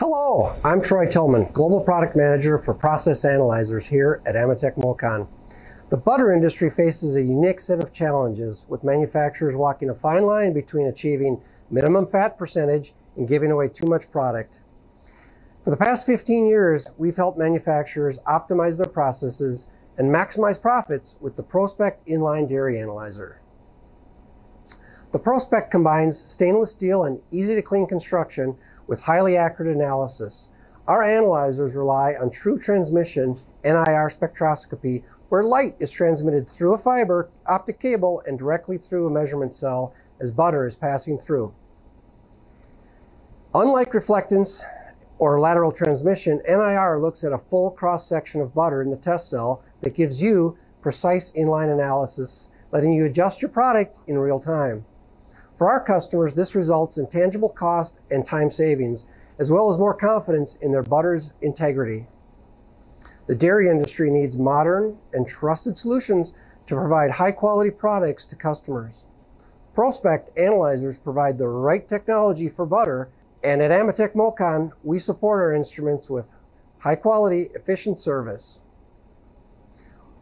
Hello, I'm Troy Tillman, Global Product Manager for Process Analyzers here at AMETEK MOCON. The butter industry faces a unique set of challenges with manufacturers walking a fine line between achieving minimum fat percentage and giving away too much product. For the past 15 years, we've helped manufacturers optimize their processes and maximize profits with the ProSpect Inline Dairy Analyzer. The ProSpect combines stainless steel and easy to clean construction with highly accurate analysis. Our analyzers rely on true transmission NIR spectroscopy where light is transmitted through a fiber optic cable and directly through a measurement cell as butter is passing through. Unlike reflectance or lateral transmission, NIR looks at a full cross section of butter in the test cell that gives you precise inline analysis, letting you adjust your product in real time. For our customers, this results in tangible cost and time savings, as well as more confidence in their butter's integrity. The dairy industry needs modern and trusted solutions to provide high quality products to customers. ProSpect analyzers provide the right technology for butter and at AMETEK MOCON, we support our instruments with high quality, efficient service.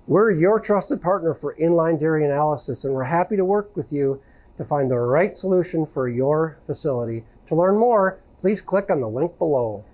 We're your trusted partner for inline dairy analysis, and we're happy to work with you to find the right solution for your facility. To learn more, please click on the link below.